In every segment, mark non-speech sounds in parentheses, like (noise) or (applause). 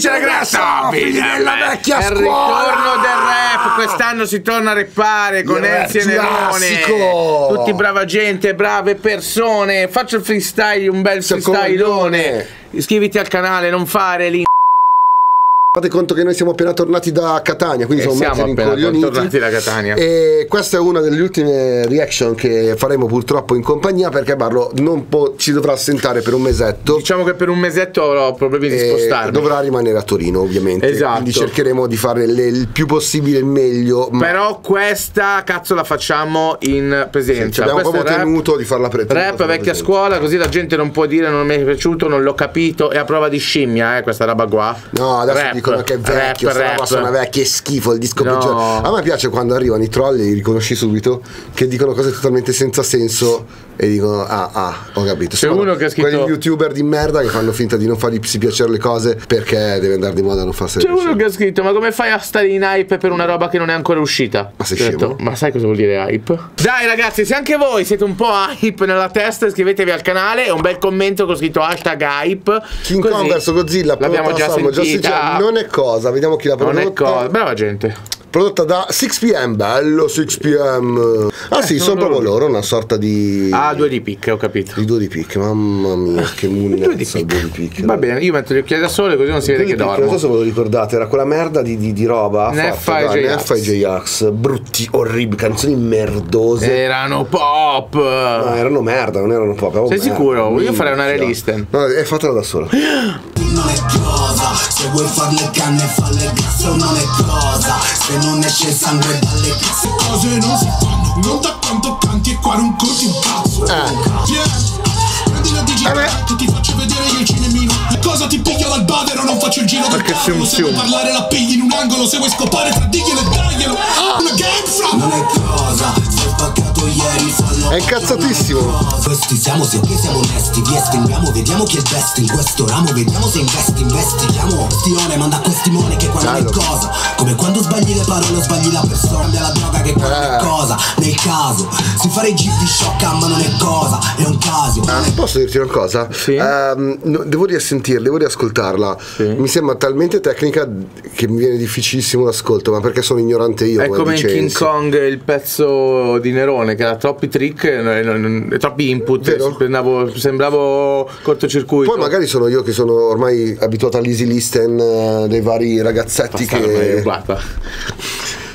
dice la grassa? Figli della vecchia È il scuola! ritorno del rap. Quest'anno si torna a rappare con Il Elsie e Nerone. Tutti brava gente, brave persone. Faccio il freestyle, un bel freestylone. coglione. Iscriviti al canale, non fare lì. Fate conto che noi siamo appena tornati da Catania, quindi Eh, siamo, siamo appena tornati da Catania. E questa è una delle ultime reaction che faremo purtroppo in compagnia perché Barlo non può- ci dovrà assentare per un mesetto. Diciamo che per un mesetto avrò problemi di spostarmi. dovrà rimanere a Torino ovviamente Esatto. quindi cercheremo di fare le- il più possibile il meglio ma Però questa cazzo la facciamo in ci presenza. abbiamo Questo è proprio tenuto di farla pre- Rap vecchia presente. scuola, così la gente non può dire non mi è piaciuto, non l'ho capito. È a prova di scimmia, eh, questa roba qua. No, adesso Rap, dicono che è vecchio, rap, rap. suona vecchia, è schifo, il disco No. peggiore. A me piace quando arrivano i troll e li riconosci subito, che dicono cose totalmente senza senso e dicono ah ah, ho capito. C'è Sono uno che ha scritto- Quegli youtuber di merda che fanno finta di non fargli piacere le cose perché deve andare di moda a non farsene C'è uno che ha scritto: Ma come fai a stare in hype per una roba che non è ancora uscita? Ma sei detto, scemo? Ma sai cosa vuol dire hype? Dai, ragazzi, se anche voi siete un po' hype nella testa, iscrivetevi al canale e un bel commento con scritto hashtag hype. King Così Kong vs Godzilla L'abbiamo già sentita. non è cosa, vediamo chi l'ha Non prodotta. è cosa. Brava gente. Prodotta da 6pm, bello 6pm. Ah sì, sono sono proprio loro. loro, una sorta di Ah, due di picche, ho capito. di due di picche, mamma mia, che munnezza (laughs) due di picche. Va bene, io metto gli occhiali da sole così non si vede che di picche, non so dormo. se ve lo ricordate, era quella merda di, di, di roba Neffa fatta e da J-Ax. Neffa e J-Ax, brutti, orribili, canzoni merdose. Erano pop. No, erano merda, non erano proprio. Sei sicuro? Io farei una relisten. No, è fatela da sola. (gasps) cosa? Se vuoi far le canne falle grasso non è cosa? Se non esce il sangue dalle casse Cose non si fanno. Non da quanto canti e qua non conti un cazzo. Yeah. Prendi la digitale che ti faccio vedere io il cinemino. Cosa ti piglio dal badero non faccio il giro del tavolo Se vuoi parlare la pigli in un angolo Se vuoi scopare tra diglielo e daglielo Una game from Non è cosa È incazzatissimo. questi siamo se che siamo onesti Vi estinguiamo, vediamo chi è best in questo ramo Vediamo se investi, investigiamo Stione, manda a questi mone che qua non è cosa Come quando sbagli le parole o sbagli la persona Cambia la droga che non Eh. cosa Nel caso, si fare i gip di sciocca ma non è cosa È un caso Posso dirti una cosa? Sì. Ehm, no, devo riassentirla, devo riascoltarla. Mi sembra talmente tecnica che mi viene difficilissimo l'ascolto, ma perché sono ignorante io. È come in King. Kong il pezzo di Nerone che ha troppi trick e troppi input. Sembravo, sembravo cortocircuito. Poi magari sono io che sono ormai abituato all'easy listen eh, dei vari ragazzetti l'hai che... rubata.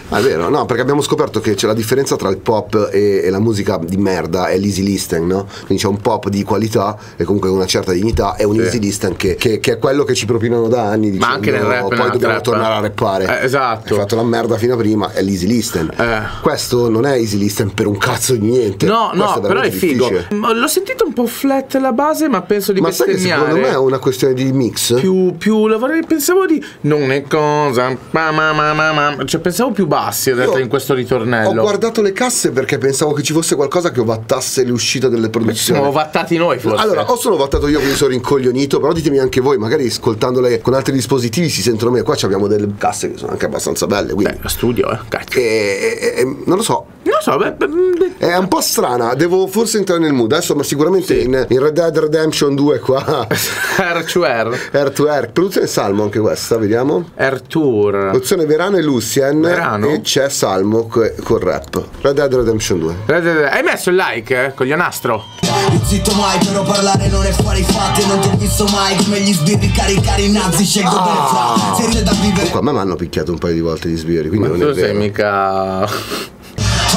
Ah, è vero, no, perché abbiamo scoperto che c'è la differenza tra il pop e, e la musica di merda è l'easy listen, no? Quindi c'è un pop di qualità e comunque una certa dignità e un Sì. easy listen che, che- che è quello che ci propinano da anni. Ma anche nel dicendo, rap, Poi dobbiamo trap. tornare a rappare. Eh, esatto. Hai fatto la merda fino a prima, è l'easy listen. Eh. Questo non è easy listen per un cazzo di niente. No, Questo no, però è figo. difficile. Ma L'ho sentito un po' flat la base, ma penso di Ma bestemmiare. secondo me è una questione di mix? più, più la vorrei- pensavo di non è cosa ma, ma, ma, ma, ma. cioè pensavo più bassi in realtà in questo Ho ritornello guardato le casse perché pensavo che ci fosse qualcosa che ovattasse l'uscita delle ci siamo produzioni. vattati noi forse Allora, o sono vattato io quindi sono rincoglionito, però ditemi anche voi, magari ascoltandole con altri dispositivi si sentono meglio. Qua abbiamo delle casse che sono anche abbastanza belle, quindi. Beh, lo studio eh cazzo. E- e- e- non lo so, non so beh, beh, beh, è un po' strana, devo forse entrare nel mood. Adesso, ma sicuramente Sì. in, in Red Dead Redemption 2 qua, R2R Air to Air, produzione Salmo anche questa, vediamo. R2R Opzione Verano e Lucien Verano? e c'è Salmo co- col rap. Red Dead Redemption 2. hai messo il like eh, con Ionastro Io zitto mai però parlare non è fare i fatti Non ti ho visto mai come gli sbirri caricare i nazi Scelgo bene fra Serie da vivere Comunque a me mi hanno picchiato un paio di volte gli sbirri, quindi ma non è tu sei vero. mica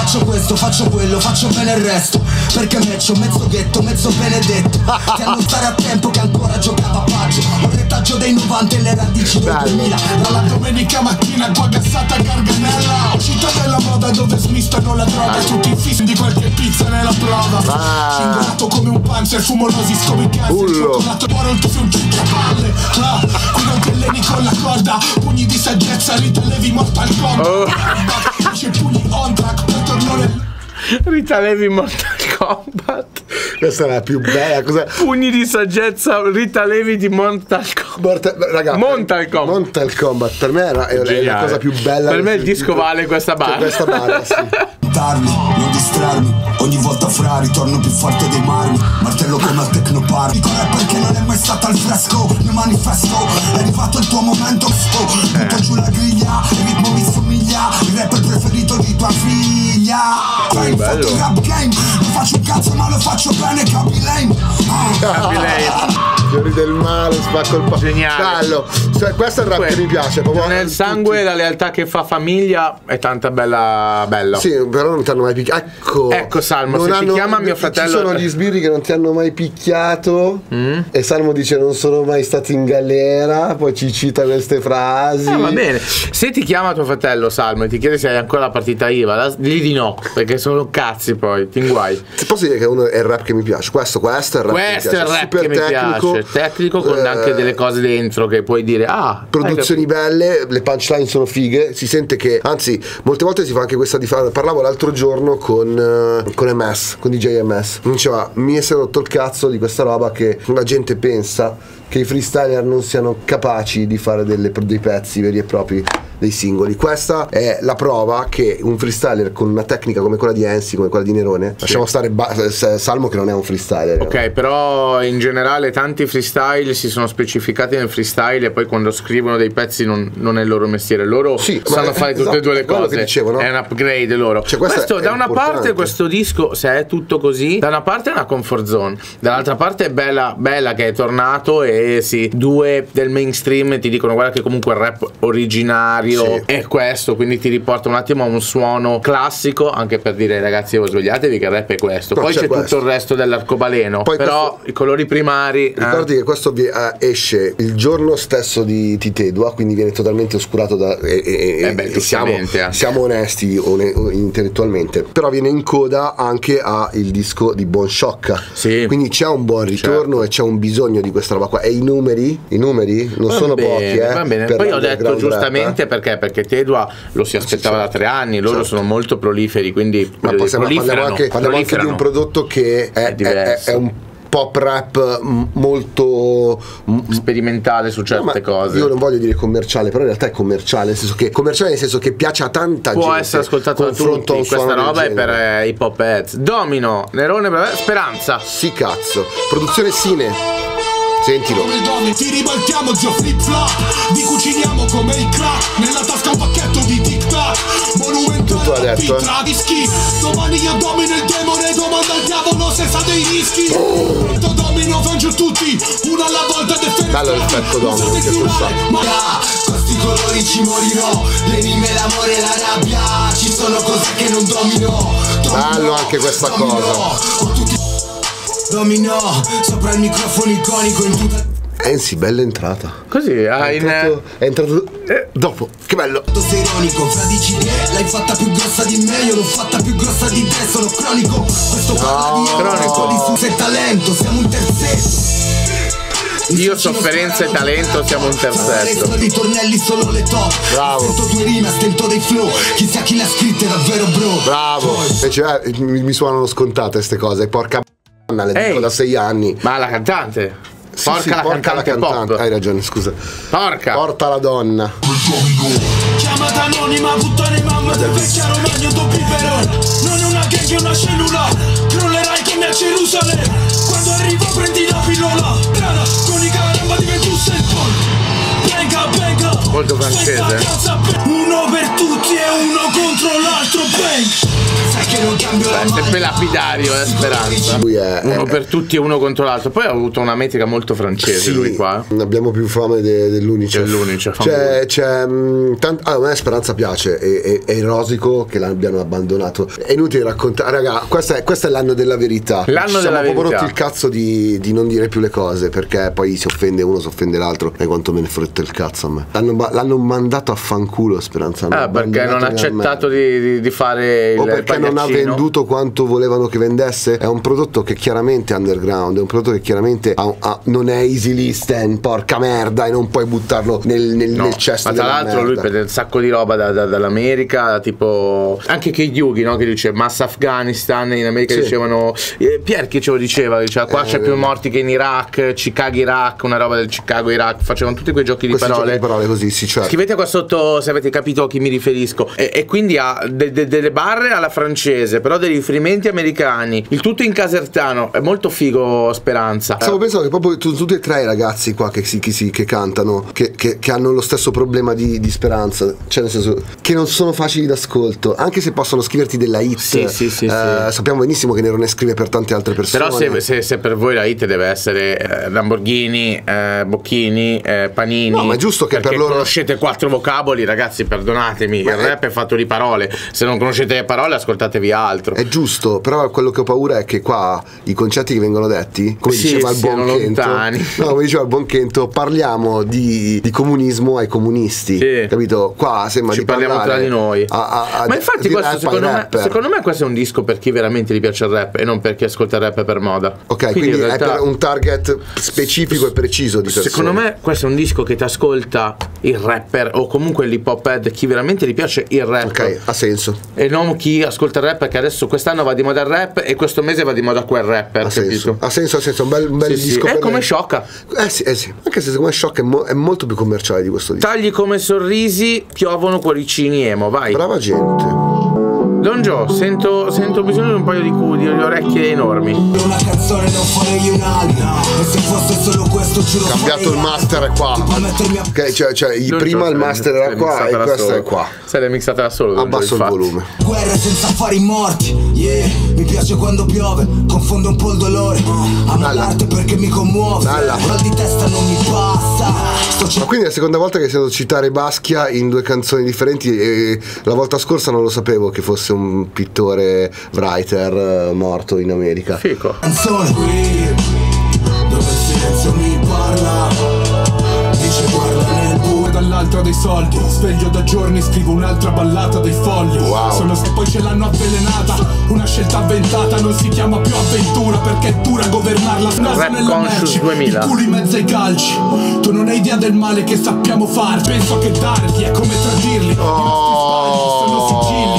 Faccio questo, faccio quello, faccio bene il resto. Perché me c'ho mezzo ghetto, mezzo benedetto. Ti hanno stare a tempo che ancora giocava a paggio. Il retaggio dei 90 e le radici del 2000 Dalla domenica mattina qua gassata Garganella. Città della moda dove smistano la droga Tutti fissi di qualche pizza nella prova. Cingolato come un panzer, fumolosi come Ullo. Cioccolato oro il tuo sul palle. Ah, Qui non ti alleni con la corda. Pugni di saggezza, Rita Levi Mortal Kombat Dice pugni on track, (laughs) Rita Levi Mortal Kombat Questa è la più bella cosa. pugni di saggezza Rita Levi di Mortal Kombat Morta- raga, Mortal Kombat. Mortal Kombat per me è la Geniale. cosa più bella Per me il disco vale questa Cioè, barra. questa barra, sì. (laughs) matarli, non distrarmi. Ogni volta fra ritorno più forte dei marmi. Martello come al tecnopark. Dico rapper che non è mai stato al fresco? Mio manifesto, è arrivato il tuo momento sto Butto giù la griglia, il ritmo mi somiglia. Il rapper preferito di tua figlia. Fai fucking rap game. Non faccio un cazzo ma lo faccio bene, capi lame Ah. Capi lei. Fiori del mare, spacco il pa- Geniale. Cioè, questo è il rap che mi piace. Nel sangue la lealtà che fa famiglia è tanta bella bella. Sì, però non ti hanno mai picchiato. Ecco. Ecco, Salmo, Non se ti chiama mio Ci fratello- sono gli sbirri che non ti hanno mai picchiato. Mm? E Salmo dice non sono mai stati in galera. Poi ci cita queste frasi. Eh, va bene. Se ti chiama tuo fratello Salmo e ti chiede se hai ancora la partita IVA, digli di no, perché sono cazzi poi, ti inguai. Ti posso dire che uno è il rap che mi piace. Questo, questo è il rap Questo che è mi il piace. rap Super che mi tecnico. Piace, tecnico con eh, anche delle cose dentro che puoi dire ah, Produzioni belle, le punchline sono fighe, si sente che, anzi, molte volte si fa anche questa differenza. Parlavo l'altro giorno con, eh, con MS, con DJ MS. Diceva, mi si è rotto il cazzo di questa roba che la gente pensa che i freestyler non siano capaci di fare delle- dei pezzi veri e propri dei singoli. Questa è la prova che un freestyler con una tecnica come quella di Ensi, come quella di Nerone, lasciamo stare Salmo che non è un freestyler. Ok, però in generale tanti freestyle si sono specificati nel freestyle e poi quando scrivono dei pezzi non, non è il loro mestiere. Loro Sì, sanno è- fare tutte esatto, e due le è cose. dicevo, no? È un upgrade loro. Cioè, questo è da una importante. parte questo disco, se è tutto così, da una parte è una comfort zone, dall'altra parte è bella, bella che è tornato e sì, due del mainstream ti dicono guarda che comunque il rap originario Sì. è questo, quindi ti riporta un attimo a un suono classico, anche per dire ragazzi voi svegliatevi che il rap è questo. No, poi c'è c'è questo. tutto il resto dell'arcobaleno. Poi però questo- i colori primari. eh. Ricordi che questo vi- eh, esce il giorno stesso di Titedua, quindi viene totalmente oscurato da. E, e- Eh beh, siamo, eh. siamo onesti one- intellettualmente. Però viene in coda anche a il disco di Bon Sciocca. Sì. Quindi c'è un buon ritorno e c'è un bisogno di questa roba qua. E i numeri? I numeri non Va sono bene, pochi, eh. va bene. Poi ho detto rap, giustamente eh. perché? Perché Tedua lo si aspettava da tre anni, loro Certo. sono molto proliferi, quindi Ma possiamo, parliamo, anche, parliamo anche di un prodotto che è, È è- è un pop rap molto sperimentale su certe No, cose. Io non voglio dire commerciale, però in realtà è commerciale, nel senso che commerciale nel senso che piace a tanta gente. Può essere ascoltato da tutti, questa roba è per eh, hip hop heads. Domino, Nerone, Speranza. Sì cazzo. Produzione Cine. Sentilo. Ti ribaltiamo zio flip flop Vi cuciniamo come il crack Nella tasca un pacchetto di tic tac Monumentale detto, eh. ski Domani io domino il demone Domanda al diavolo se sa dei rischi Oh. Domino van giù tutti Uno alla volta defendo Bello l'effetto domino, un sacco. Ma questi colori ci morirò L'enime, l'amore e la rabbia Ci sono cose che non domino Domino, Bello anche questa domino. cosa. Ho tutti Domino Sopra il microfono iconico in tutta Ensi, bella entrata. Così, ah, È in, entrato, è entrato dopo. Che bello. sei ironico Fra dici che l'hai fatta più grossa di me Io l'ho fatta più grossa di te Sono cronico Questo parla di cronico. soli su sei talento Siamo un terzetto Io, sofferenza e talento, siamo un terzetto. Ritornelli solo le top Bravo. Stento due rime, stento dei flow Chissà chi l'ha scritta è davvero bro Bravo. Eh, mi, mi suonano scontate queste cose. Porca le dico Ehi. da sei anni. Ma la cantante. Sì, Porca sì, la cantante pop. Hai ragione, scusa. Porca. Porta la donna. Chiamata anonima, puttane mamma del vecchio romagno tuo biberon Non è una gang, è una cellula Crollerai come a Gerusalemme Quando arrivo prendi la pillola Strada, con i caramba diventi un cell phone Benga, benga Molto francese. Be- Uno per tutti e uno contro l'altro, bang Non la È sempre lapidario, eh, Speranza. È- Uno è- per tutti e uno contro l'altro. Poi ha avuto una metrica molto francese lui qua. eh. abbiamo più fame de- dell'Unicef. Dell'Unicef, C'è, c'è mh, tant- ah, a me Speranza piace, è, è- rosico che l'abbiano abbandonato. È inutile raccontare, raga, questo è, questo è l'anno della verità. L'anno Ci siamo della proprio verità. rotti il cazzo di, di non dire più le cose perché poi si offende uno, si offende l'altro e quanto me ne fretta il cazzo a me. L'hanno, l'hanno mandato a fanculo Speranza. Ah, perché non ha accettato di, di- di fare il perché non ha venduto quanto volevano che vendesse è un prodotto che chiaramente è underground è un prodotto che chiaramente ha- ha- non è easy listen porca merda e non puoi buttarlo nel, nel, No, nel cesso ma tra l'altro lui prende un sacco di roba da- da- dall'America, tipo anche che Yugi, no? Che dice Massa Afghanistan, in America Sì. dicevano eh, Pier che ce lo diceva, diceva qua Eh, c'è più morti che in Iraq, Chicago Iraq, una roba del Chicago Iraq, facevano tutti quei giochi di parole. giochi di parole così sì certo Scrivete qua sotto se avete capito a chi mi riferisco. E, e quindi ha de- de- delle barre alla francese, però dei riferimenti americani. Il tutto in casertano. È molto figo Speranza. Stavo pensando che proprio tu- tutti e tre i ragazzi qua che, si- che si- che cantano, che, che- hanno lo stesso problema di, di speranza, cioè nel senso che non sono facili d'ascolto, anche se possono scriverti della hit. Sì, sì, sì, eh. Sappiamo benissimo che Nerone scrive per tante altre persone. Però se, se- se per voi la hit deve essere eh, Lamborghini, eh, Bocchini, eh, Panini, No, ma è giusto che per loro- conoscete quattro vocaboli, ragazzi, perdonatemi, Ma il rap è fatto di parole. Se non conoscete le parole, ascoltatevi altro. È giusto, però quello che ho paura è che qua i concetti che vengono detti, come Sì, diceva il buon Kento, (laughs) no, come diceva il buon Kento, parliamo di, di comunismo ai comunisti, Sì. capito? Qua sembra Ci di parliamo tra di noi. a- a- a- Ma infatti questo secondo me, secondo me questo è un disco per chi veramente gli piace il rap e non per chi ascolta il rap per moda. Ok, quindi, in è realtà- per un target specifico e preciso di persone. Secondo me questo è un disco che ti ascolta il rapper o comunque l'hip hop head, chi veramente gli piace il rap. Ok, ha senso. E non chi ascolta il rap perché adesso quest'anno va di moda il rap e questo mese va di moda quel rapper, Ha senso, ha senso, ha senso, un bel, un bel Sì, sì. disco. È per come lei. sciocca. Eh sì, eh sì, anche se secondo me Shock è, mo- è molto più commerciale di questo disco. Tagli come sorrisi, piovono cuoricini emo, vai. Brava gente. Don Joe, sento, sento bisogno di un paio di, cu- di orecchie enormi. Una canzone non farei un'altra E se fosse solo questo giuro Cambiato il master è qua. Tipo mettermi a Ok, cioè, cioè, il prima Joe il master era qua e questo solo. è qua. Se l'è mixata da solo. Joe, Abbasso il volume. Guerre senza fare morti Yeah, mi piace quando piove Confondo un po' il dolore Amo l'arte perché mi commuove Bella. Mal di testa non mi passa Sto Ma quindi è la seconda volta che sento citare Baschia in due canzoni differenti e la volta scorsa non lo sapevo che fosse un pittore writer eh, morto in America. Fico. canzone. Qui Dove il silenzio mi parla Dice guarda nel buio e dall'altra dei soldi. Sveglio da giorni, scrivo un'altra ballata dei fogli. Wow. Sono st- poi ce l'hanno avvelenata. Una scelta avventata non si chiama più avventura Perché è dura governarla. Naso nella merci 2000. Il culo in mezzo ai calci. Tu non hai idea del male che sappiamo fare. Penso che dargli è come tradirli. I nostri sbagli sono sigilli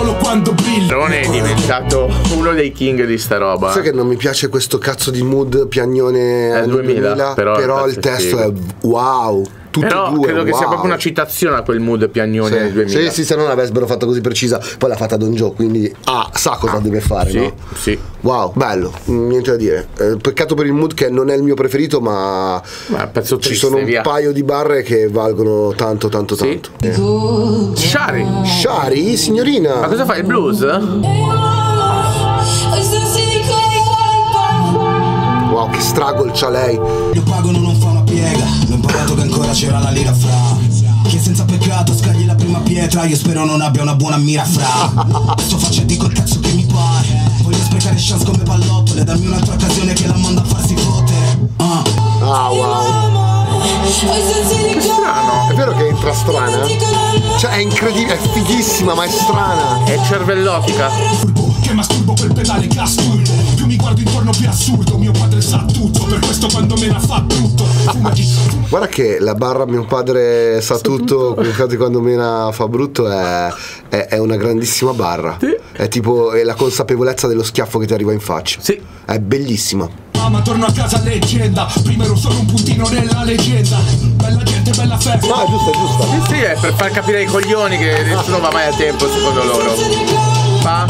solo quando brilli Leone è diventato uno dei king di sta roba. Sai che non mi piace questo cazzo di mood piagnone anni 2000, però il il è testo è wow. Tutti Però e due, credo che sia wow. proprio una citazione a quel mood piagnone del Sì, 2000. sì, sì, se non l'avessero fatto così precisa, poi l'ha fatta Don Joe, quindi ah, sa cosa deve fare, Sì, no? sì. Wow, bello, niente da dire. Eh, peccato per il mood che non è il mio preferito, ma Ma pezzo ci triste, sono un via. paio di barre che valgono tanto, tanto, Sì. tanto. Eh. Shari, Shari, signorina. ma cosa fai? Il blues? Wow, che struggle c'ha lei. Imparato che ancora c'era la lira fra Che senza peccato scagli la prima pietra Io spero non abbia una buona mira fra Sto faccia dico il cazzo che mi pare Voglio sprecare chance come pallottole Darmi un'altra occasione che la manda a farsi fottere Ah. Ah, wow. Strano. È vero che entra strana? Cioè, è incredibile, è fighissima, ma è strana. È cervellotica. Che masturbo quel pedale gas mi guardo intorno più assurdo Mio padre sa tutto Per questo quando me la fa brutto Fuma di Guarda che la barra mio padre sa tutto, (laughs) infatti quando Mena fa brutto è, è- è una grandissima barra. Sì. È tipo è la consapevolezza dello schiaffo che ti arriva in faccia. Sì. È bellissima. Mamma torno a casa leggenda Prima ero solo un puntino nella leggenda Bella gente, bella festa No, è giusta, è giusta. Sì, sì, è per far capire ai coglioni che nessuno va mai a tempo secondo loro. Fa?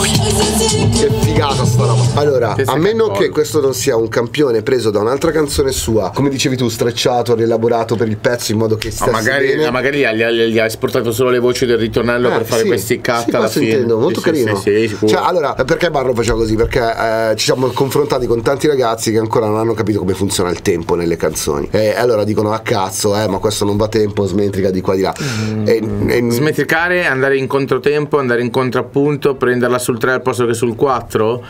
Che figata sta roba. Allora, a meno che questo non sia un campione preso da un'altra canzone sua, come dicevi tu, strecciato, rielaborato per il pezzo in modo che No, stesse magari, bene. magari gli, ha- gli, gli ha esportato solo le voci del ritornello Eh, per fare sì. questi cut sì, alla fine. intendo, molto Sì, carino. Sì, sì. Cioè, allora, perché Barro faceva così? Perché eh, ci siamo confrontati con tanti ragazzi che ancora non hanno capito come funziona il tempo nelle canzoni. E allora dicono a cazzo, eh, ma questo non va tempo, smentrica di qua di là. Mm. E, e- Smetricare, andare in controtempo, andare in contrappunto, prenderla sul 3 al posto che sul 4.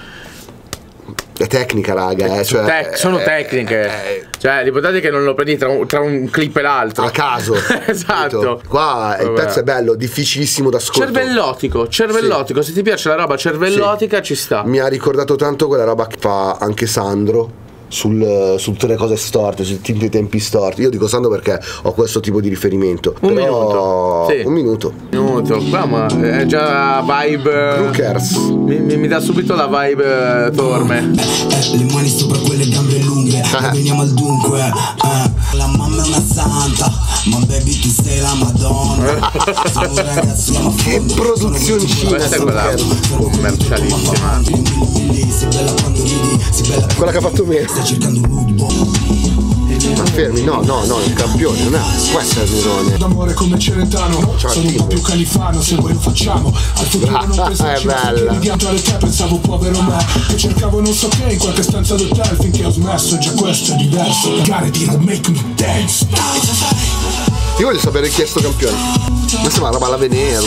è tecnica, raga. Eh, Sono cioè, tec- sono eh, tecniche. eh, Cioè, l'ipotesi che non lo prendi tra un, tra un clip e l'altro. a caso. (laughs) esatto. capito? Qua il Vabbè. pezzo è bello, difficilissimo da ascoltare. Cervellotico, cervellotico. Se ti piace la roba cervellotica, ci sta. Mi ha ricordato tanto quella roba che fa anche Sandro. Sul, su tutte le cose storte, sui tempi, tempi storti. Io dico Sandro perché ho questo tipo di riferimento. Un Però- minuto, sì. Un minuto. Minuto. Qua, ma è già vibe. Crookers. Mi, mi- mi dà subito la vibe eh, torme. Eh, le mani sopra quelle gambe veniamo al dunque eh. La mamma è una santa Ma baby tu sei la madonna Siamo ragazzi ma Che produzioncina Questa è quella commercialissima. Quella che ha fatto meno. Stai cercando un boy Ma fermi, no, no, no, il campione, non è. Questo è il Nerone. D'amore come Celentano Ciao, Sono un po' più califano Se vuoi lo facciamo Al futuro non Ah, (laughs) pensarci è ma se bella. piedi di altre te Pensavo povero me Che cercavo non so che In qualche stanza d'hotel Finché ho smesso Già questo è diverso Gotta dire make me dance Io voglio sapere chi è sto campione. Questa è una roba alla Venero.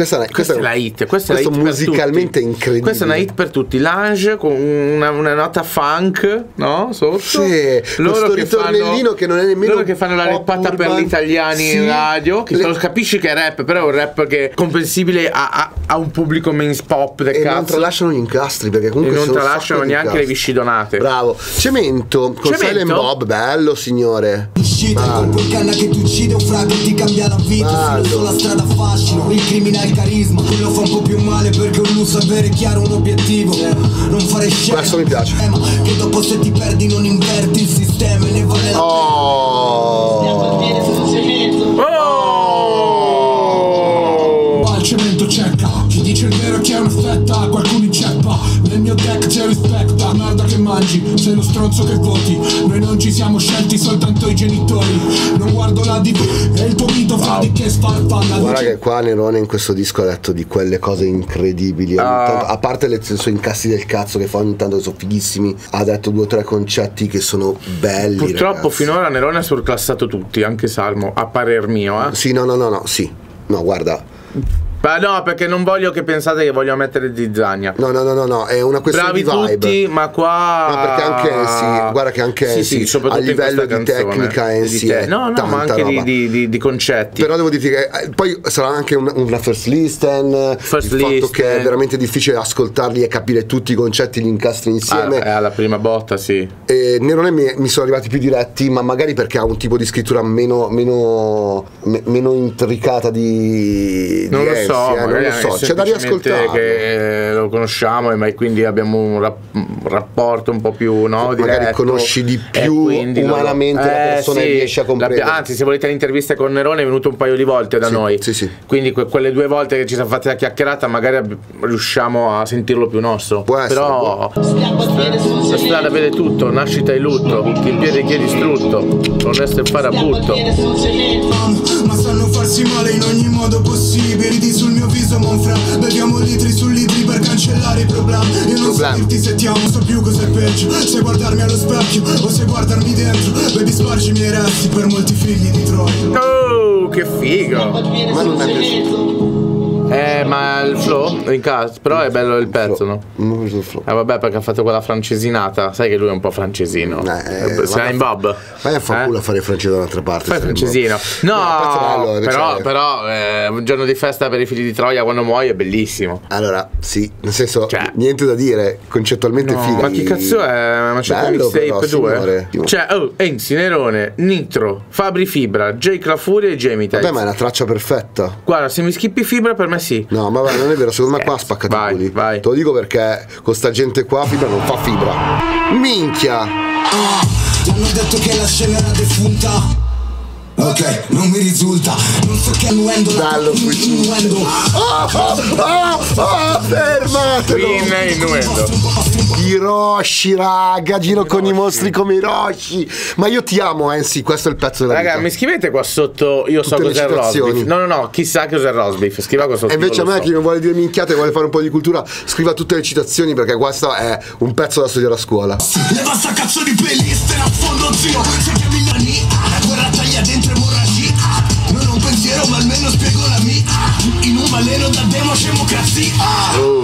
Questa è, Questa è la hit, questa è la hit per musicalmente tutti. incredibile. Questa è una hit per tutti. Lange con una, una nota funk, no? Sotto. Sì, questo ritornellino che non è nemmeno Loro che fanno la rappata per gli italiani Sì. in radio. Che Le- capisci che è rap, però è un rap che è comprensibile a, a- a un pubblico main pop del E non cazzo. tralasciano gli incastri perché E comunque non sono un tralasciano neanche le viscidonate. Bravo. Cemento con Cemento? Silent Bob, bello signore. Il colpo in canna che ti uccide Un frate ti cambia la vita sulla strada fascino Il crimine il carisma Quello fa un po' più male Perché un lusso avere chiaro un obiettivo Non fare scena Questo mi piace. Eh, Che dopo se ti perdi non inverti il sistema E ne vale la. Oh! Sei lo stronzo che voti Noi non ci siamo scelti soltanto i genitori Non guardo la DV E il tuo mito fa di che sfarfalla Guarda che qua Nerone in questo disco ha detto di quelle cose incredibili. Ah. tanto- a parte le i suoi incassi del cazzo che fa ogni tanto che sono fighissimi, ha detto due o tre concetti che sono belli. Purtroppo ragazzi. finora Nerone ha surclassato tutti, anche Salmo, a parer mio, eh. Sì, no, no, no, no, sì. No, guarda. Ma no, perché non voglio che pensate che voglio mettere zizzania. No, no, no, no, no, è una questione Bravi di vibe. tutti, ma qua. No, perché anche sì, guarda che anche Sì, sì, sì, a livello di tecnica e di sì, te- No, no, ma anche di, di- di- di concetti. Però devo dirti che eh, poi sarà anche un- una first listen, First il fatto listen. che è veramente difficile ascoltarli e capire tutti i concetti, gli incastri Ah, insieme. è alla prima botta, sì. E Nerone mi, mi sono arrivati più diretti, ma magari perché ha un tipo di scrittura meno, meno, me- meno intricata di, Non di lo so, eh, non magari lo so, c'è da riascoltare. che lo conosciamo e quindi abbiamo un, rap- un rapporto un po' più no, Magari diretto. conosci di E più quindi lo- umanamente la persona e riesci a comprendere. Anzi, se volete le interviste con Nerone è venuto un paio di volte da Sì, noi. sì, sì. Quindi que- quelle due volte che ci siamo fatti la chiacchierata magari riusciamo a sentirlo più nostro. Può essere, Però la strada vede tutto, nascita e lutto, chi in piede chi è distrutto, onesto e farabutto. Ma sanno farsi male in ogni modo possibile sul mio viso monfra Beviamo litri su litri per cancellare i problemi Io non so Problemi. dirti se ti amo, so più cos'è peggio Se guardarmi allo specchio o se guardarmi dentro Baby spargi i miei resti per molti figli di Troia Oh, che figo! Ma non è piaciuto. Eh, ma il flow in casa, però è bello il pezzo, no? Non ho preso il flow. Eh vabbè perché ha fatto quella francesinata Sai che lui è un po' francesino Eh, Eh, Sei vada- in Bob Vai a far Eh? culo a fare francese da un'altra parte. Fai se francesino. No, è bello, però, però eh, un giorno di festa per i figli di Troia quando muoio è bellissimo Allora, sì, nel senso, Cioè- niente da dire, concettualmente No, figa. ma chi cazzo è? Ma c'è Bello mixtape però, 2? signore. Cioè, oh, Enzi, Nerone, Nitro, Fabri Fibra, Jake La Furia e Gemita Vabbè, ma è una traccia perfetta. Guarda, se mi schippi Fibra per me sì No, ma vai, non è vero, secondo me qua Scherzo. spaccati i Vai, culi. vai. Te lo dico perché con sta gente qua fibra non fa fibra. Minchia! Ah, Ti hanno detto che la scena era defunta Ok, non mi risulta Non so che annuendo in- qui. innuendo Ah, ah, ah, ah, fermatelo! Queen è innuendo Hiroshi, raga, giro con i mostri come Hiroshi. Ma io ti amo, Ensi, questo è il pezzo della Raga, vita. mi scrivete qua sotto Io so Tutte le cos'è il citazioni. rosbif No, no, no, chissà cos'è il rosbif Scriva qua sotto E invece a me so. chi non vuole dire minchiate e vuole fare un po' di cultura, scriva tutte le citazioni perché questo è un pezzo da studiare a scuola. Leva sta cazzo di playlist e a fondo zio Se chiami gli anni La guerra taglia dentro emorragia Non ho un pensiero ma almeno spiego la mia In un baleno da demo democrazia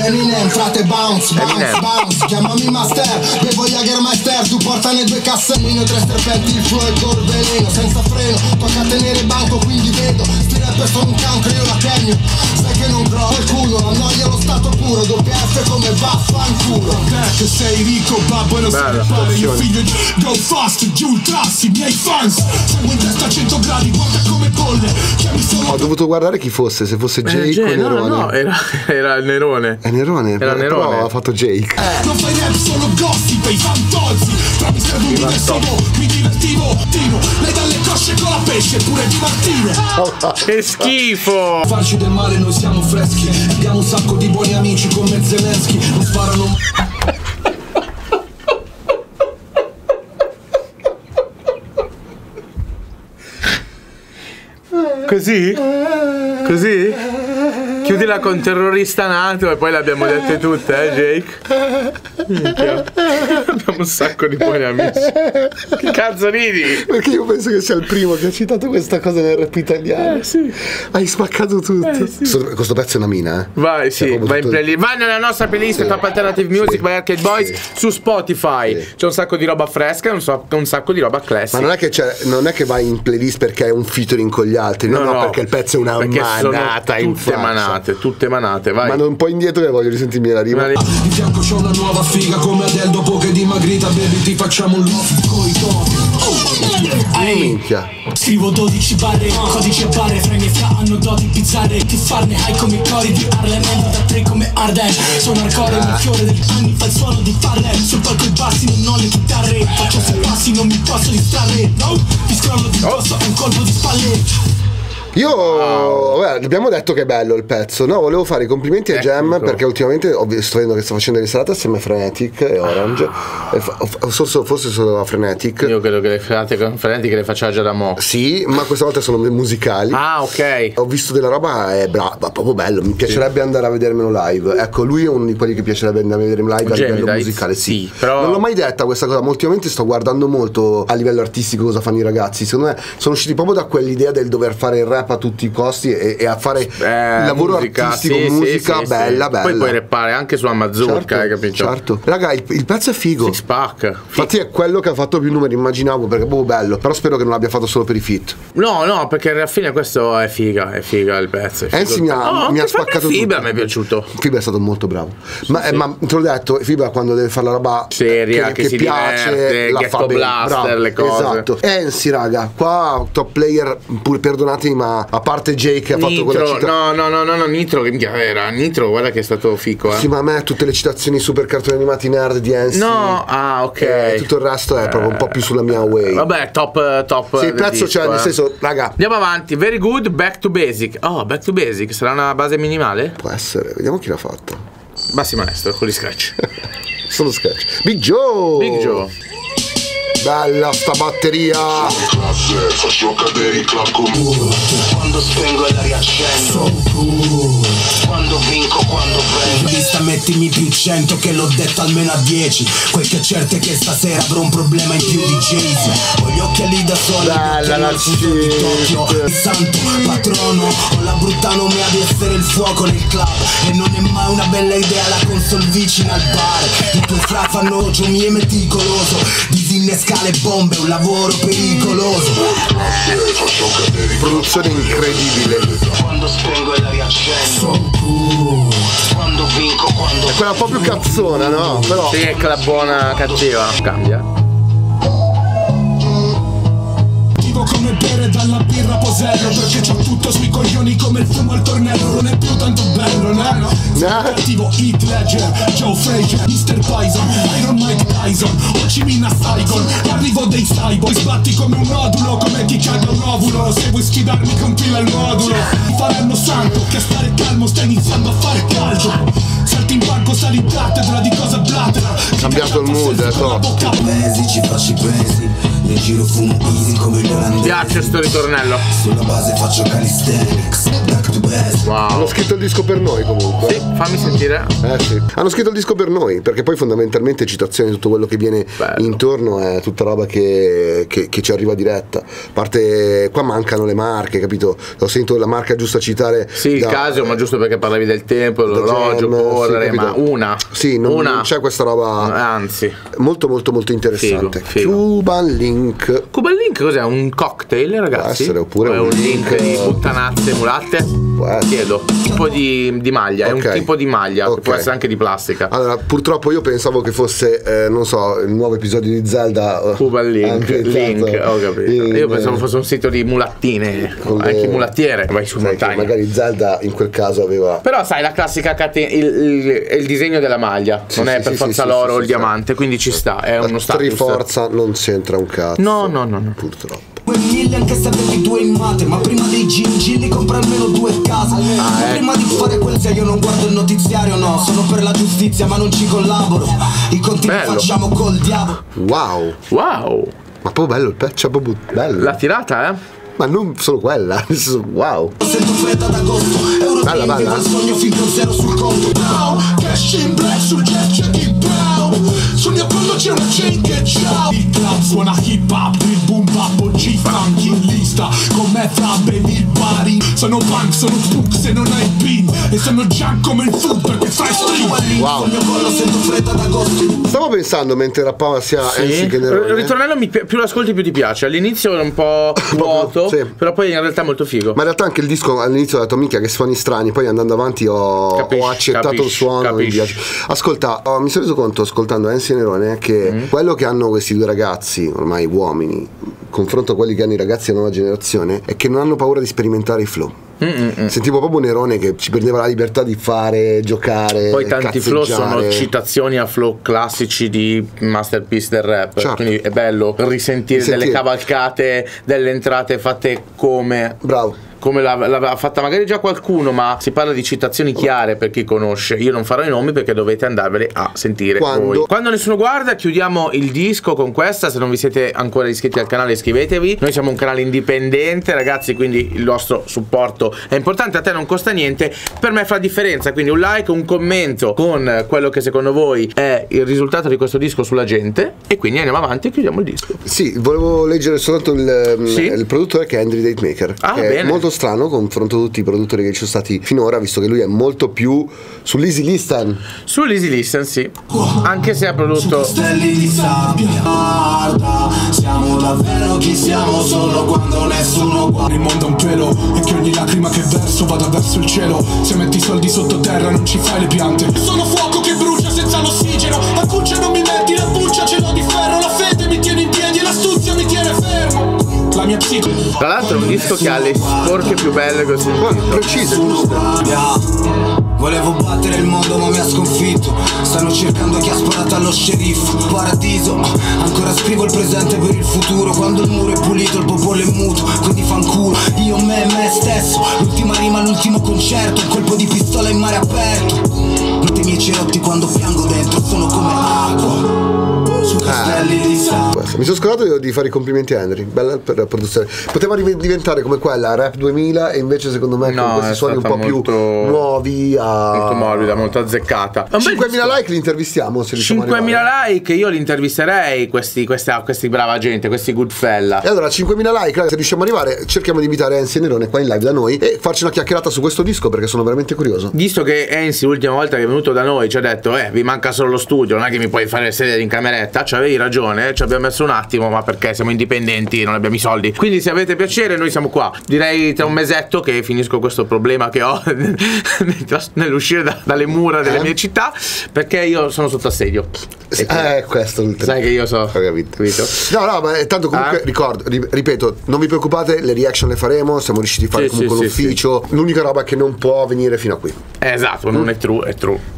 Eminem frate bounce, bounce, Eminem. bounce. Chiamami master, bevo Jagermeister Tu portane due cassellino, tre serpenti Il flow è corbelino, senza freno. Tocca tenere banco quindi vedo. Sti rapper sono un cancro, io la tegno Sai che non crolla qualcuno, la noia lo stato puro. Doppia F come vaffanculo. Te che sei ricco, babbo non sai fare Io figlio di Go fast, giù trassi, miei fans. Sangue in testa a 100 gradi, guarda come bolle mi sono Ho dovuto guardare chi fosse, se fosse Jake Eh, o no, Nerone. no, era, (laughs) era il Nerone. È Nerone, Era però Nerone. ha fatto Jake. Non fai rap solo gossip e i fantozzi Tra mi serve un diversivo, mi divertivo Tino, lei dalle cosce con la pesce pure di mattino Che schifo! Farci del male noi siamo freschi Abbiamo un sacco di buoni amici come Zelensky Non sparano Così? Così? Chiudila con terrorista nato e poi le abbiamo dette tutte, eh, Jake? Minchia. Abbiamo un sacco di buoni amici. Che cazzo ridi? Perché io penso che sia il primo che ha citato questa cosa nel rap italiano. Eh, sì. Hai spaccato tutto. Eh, sì. Questo, questo pezzo è una mina, eh. Vai, Cioè, sì, vai, in playlist. vai nella nostra playlist Sì. Top Alternative Music Sì. by Arcade Boys Sì. su Spotify. Sì. C'è un sacco di roba fresca e un, so- un sacco di roba classic. Ma non è, che c'è- non è che vai in playlist perché è un featuring con gli altri, no, no, perché il pezzo è una manata in faccia. manate, tutte manate, vai. Mando un po' indietro che voglio risentirmi la rima. Di fianco c'ho una nuova figa come Adele dopo che dimagrita Baby ti facciamo un love coi topi. Minchia. Scrivo 12 barre, codice barre Fra i miei fra hanno doti bizzarre Che farne, hai come i cori di Harlem Endo da tre come Arden. Sono ancora il fiore degli anni Fa il suono di Farlem Sul palco i bassi non ho le chitarre Faccio sei passi, non mi posso distrarre. No, vi scrollo di dosso, un colpo di spalle Io, vabbè, abbiamo detto che è bello il pezzo. No, volevo fare i complimenti a Gem perché ultimamente ho vi- sto vedendo che sta facendo le serate assieme a Frenetic e Orange. E fa- forse, forse solo a Frenetic. Io credo che le serate conferenti che le faceva già da mo. Sì, ma questa volta sono musicali. Ah, ok. Ho visto della roba, è brava, proprio bello. Mi piacerebbe andare a vedermelo live. Ecco, lui è uno di quelli che piacerebbe andare a vedere live a Jamie livello Dice, musicale. Sì, sì, però- non l'ho mai detta questa cosa, ma ultimamente sto guardando molto a livello artistico cosa fanno i ragazzi. Secondo me sono usciti proprio da quell'idea del dover fare il rap a tutti i costi e, e a fare Eh, il lavoro musica, artistico, sì, musica sì, bella, sì. bella. Poi puoi rappare anche sulla mazurka, certo, hai capito? certo. Raga, il, il pezzo è figo. Six pack. Infatti è quello che ha fatto più numeri, immaginavo, perché è proprio bello. Però spero che non l'abbia fatto solo per i fit. No, no, perché alla fine questo è figa, è figa il pezzo. Enzi mi ha, Oh, mi ha spaccato Fibra tutto. mi è piaciuto. Fibra è stato molto bravo. ma, eh, ma te l'ho detto, Fibra quando deve fare la roba Seria, che si diverte, la fa blaster, Bravo, le cose. Esatto. Ensi, raga, qua top player, pur perdonatemi, ma a parte Jake che ha fatto quella Nitro, cita- no, no, no, no, no, Nitro che era. Nitro, guarda che è stato fico, eh. Sì, ma a me tutte le citazioni super cartoni animati nerd di Ensi. No, ah, ok. e tutto il resto è proprio un po' più sulla mia way. Vabbè, top, top. Sì, il pezzo disco, cioè, nel eh. senso, raga, Andiamo avanti, very good, back to basic. Oh, back to basic, sarà una base minimale? può essere, vediamo chi l'ha fatta. Bassi maestro, con gli scratch. (laughs) Solo sketch. Big Joe! Big Joe. Bella sta batteria! classe faccio cadere il club con Quando spengo e la riaccendo Quando vinco, quando vengo Lista mettimi più 100 che l'ho detto almeno a 10 Quel che è certo è che stasera avrò un problema in più di Jay-Z Ho gli occhiali da sole Bella la di Tokyo. Il santo patrono Ho la brutta nomea di essere il fuoco nel club. E non è mai una bella idea la console vicina al bar. I tuoi fra fanno oggi e meticoloso Disinnescare bombe è un lavoro pericoloso. Produzione incredibile. Quando spengo e la riaccendo Quando vinco, quando Quella un po' più cazzona, no? Però. Sì, che la buona cattiva. Cambia. Vivo come bere dalla birra posello Perché c'ho tutto sui coglioni come il fumo al tornello Non è più tanto cattivo Heath Ledger, Joe Frazier, Mr. Bison Iron Mike Tyson, Ho Chi Minh a Saigon Arrivo dei cyborg, sbatti come un nodulo Come chi caga un ovulo. Se vuoi schidarmi compila il modulo. Mi faranno santo che a stare calmo sta iniziando a fare caldo in banco, sali cattedra di cosa blatera Cambiato il mood, eh, la top. Pesi, ci faccio i pesi Nel giro fumo easy come gli olandesi Piace sto ritornello. Sulla base faccio calisthenics Back to Hanno Wow. scritto il disco per noi comunque. Sì, fammi sentire. Eh sì. Hanno scritto il disco per noi, perché poi fondamentalmente citazioni tutto quello che viene Bello. intorno è tutta roba che, che- che ci arriva diretta. A parte qua mancano le marche, capito? Ho sentito la marca giusta a citare. Sì, il da- Casio, ma giusto perché parlavi del tempo, l'orologio, correre, sì, ma una. Sì, non, una. non c'è questa roba Anzi. molto molto molto interessante. Figo, figo. Cuban Link. Cuban Link cos'è? Un cocktail, ragazzi? essere, oppure è un un link link, di puttanazze mulazze? parte? essere. Chiedo. Tipo di, di maglia, è Ok. un tipo di maglia, Ok. che può essere anche di plastica. Allora, purtroppo io pensavo che fosse, eh, non so, il nuovo episodio di Zelda. eh, Cuba Link, Link, esatto, ho capito. in, Io pensavo fosse un sito di mulattine, anche le- mulattiere, vai su montagna. magari Zelda in quel caso aveva. Però sai, la classica catena, il, il- il disegno della maglia, Sì, non sì, è per sì, forza sì, l'oro sì, o il sì. diamante, quindi ci sta, è uno La status. Triforza non c'entra un cazzo. No, no, no, no. Purtroppo. Due mille anche se avevi due in mate Ma prima dei gingilli compra almeno due case Ma Prima di fare quel se io non guardo il notiziario no Sono per la giustizia ma non ci collaboro I conti li Bello. facciamo col diavolo Wow. Wow, Ma proprio bello il pezzo, proprio bello. la tirata, eh? Ma non solo quella, (laughs) wow. Sento fredda sul mio collo c'è una chain che ciao Il club suona hip hop, il boom bap OG funk in lista Con me fra bevi il pari Sono punk, sono spook se non hai pin E sono junk come il food perché fai stream Wow. Sul mio collo sento fredda d'agosto Stavo pensando mentre rappava sia Sì. Ensi che Il Nerone. ritornello mi pi- più lo ascolti più ti piace. All'inizio era (laughs) un po' vuoto, sì. però poi in realtà è molto figo. Ma in realtà anche il disco all'inizio ho detto minchia che suoni strani, poi andando avanti ho, Capisci, ho accettato il capisci, suono. mi capisci. piace. Ascolta, oh, mi sono reso conto ascoltando Ensi e Nerone che Mm. quello che hanno questi due ragazzi, ormai uomini, confronto a quelli che hanno i ragazzi della nuova generazione, è che non hanno paura di sperimentare i flow. Mm, Sentivo proprio Nerone che ci prendeva la libertà di fare, giocare. Poi tanti flow sono citazioni a flow classici di masterpiece del rap. Certo. Quindi è bello risentire, Risentire. delle cavalcate, delle entrate fatte come. Bravo. Come l'ave- l'aveva fatta magari già qualcuno, ma si parla di citazioni chiare per chi conosce. Io non farò i nomi perché dovete andarveli a sentire Quando- voi. Quando nessuno guarda, chiudiamo il disco con questa. Se non vi siete ancora iscritti al canale, iscrivetevi. Noi siamo un canale indipendente, ragazzi, quindi il vostro supporto è importante. A te non costa niente, per me fa differenza. Quindi un like, un commento con quello che secondo voi è il risultato di questo disco sulla gente. E quindi andiamo avanti e chiudiamo il disco. Sì, volevo leggere soltanto il, Sì. il produttore che è Andrew Datemaker. Ah, bene. molto strano confronto a tutti i produttori che ci sono stati finora, visto che lui è molto più sull'easy listen. Sull'Easy Listen, sì. Anche se ha prodotto. Stelli di sabbia Guarda, siamo davvero chi siamo solo quando nessuno guarda Il mondo è un pelo e che ogni lacrima che verso vada verso il cielo Se metti i soldi sottoterra non ci fai le piante Sono fuoco che brucia senza l'ossigeno La cuccia non mi La mia psico. Tra l'altro è un disco che ha le sporche più belle che ho sentito. Precise, Volevo battere il mondo ma mi ha sconfitto. Stanno cercando chi ha sparato allo sceriffo Paradiso, ancora scrivo il presente per il futuro. Quando il muro è pulito il popolo è muto Quindi fanculo, io me e me stesso L'ultima rima, l'ultimo concerto Un colpo di pistola in mare aperto. Notte i miei cerotti quando piango dentro Sono come acqua Su castelli di sabbia Questo. Mi sono scordato di- fare i complimenti a Henry, bella per la produzione. Poteva diventare come quella, Rap 2000, e invece secondo me No, con questi è suoni un po' più nuovi a... Molto morbida, molto azzeccata. È un bel 5.000 disco. like li intervistiamo se riusciamo a 5.000 arrivare. like, io li intervisterei questi, questa, questi brava gente, questi good fella. E allora 5.000 like, se riusciamo ad arrivare, cerchiamo di invitare Enzi e Nerone qua in live da noi e farci una chiacchierata su questo disco perché sono veramente curioso. Visto che Enzi l'ultima volta che è venuto da noi ci ha detto eh vi manca solo lo studio, non è che mi puoi fare sedere in cameretta, ci avevi ragione, ci abbiamo messo un attimo ma perché siamo indipendenti, non abbiamo i soldi. Quindi se avete piacere noi siamo qua. Direi tra un mesetto che finisco questo problema che ho (laughs) nell'uscire da- dalle mura delle Eh? mie città perché io sono sotto assedio. Quindi- Eh, questo il Sai che io so. Ho capito. capito? No, no, ma eh, tanto comunque Ah. ricordo, ri- ripeto, non vi preoccupate, le reaction le faremo, siamo riusciti a fare Sì, comunque sì, sì, l'ufficio. L'unica roba che non può venire fino a qui. Eh, esatto, non è true, è true.